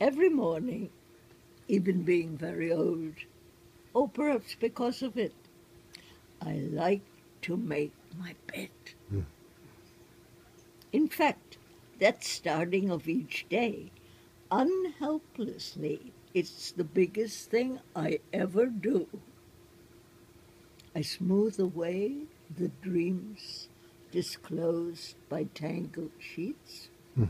every morning, even being very old, or perhaps because of it, I like to make my bed. Hmm. In fact, that starting of each day, unhelplessly, it's the biggest thing I ever do. I smooth away the dreams disclosed by tangled sheets. Hmm.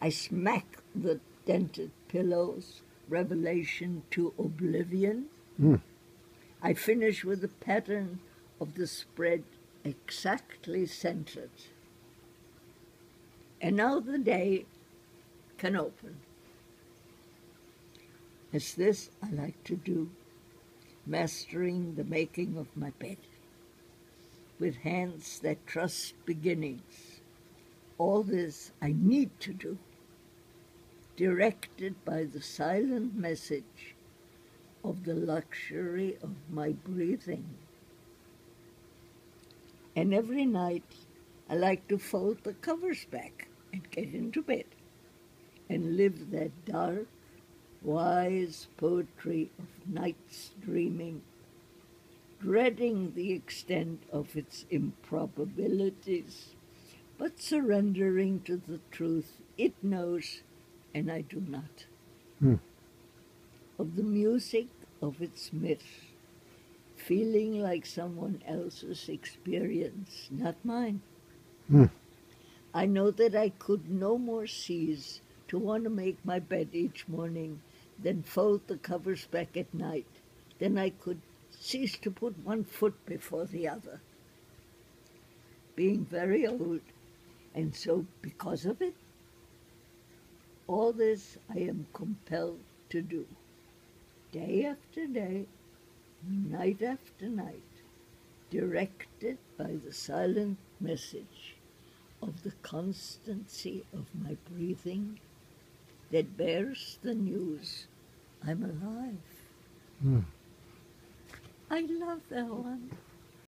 I smack the dented pillows, revelation to oblivion. Hmm. I finish with the pattern of the spread exactly centered. And now the day can open. It's this I like to do, mastering the making of my bed, with hands that trust beginnings. All this I need to do, directed by the silent message of the luxury of my breathing. And every night I like to fold the covers back and get into bed and live that dark, wise poetry of night's dreaming, dreading the extent of its improbabilities, but surrendering to the truth it knows and I do not, Hmm. of the music of its myth, feeling like someone else's experience, not mine. Hmm. I know that I could no more cease to want to make my bed each morning than fold the covers back at night, than I could cease to put one foot before the other. Being very old, and so because of it, all this I am compelled to do, day after day, night after night, directed by the silent message of the constancy of my breathing that bears the news I'm alive. Hmm. I love that one.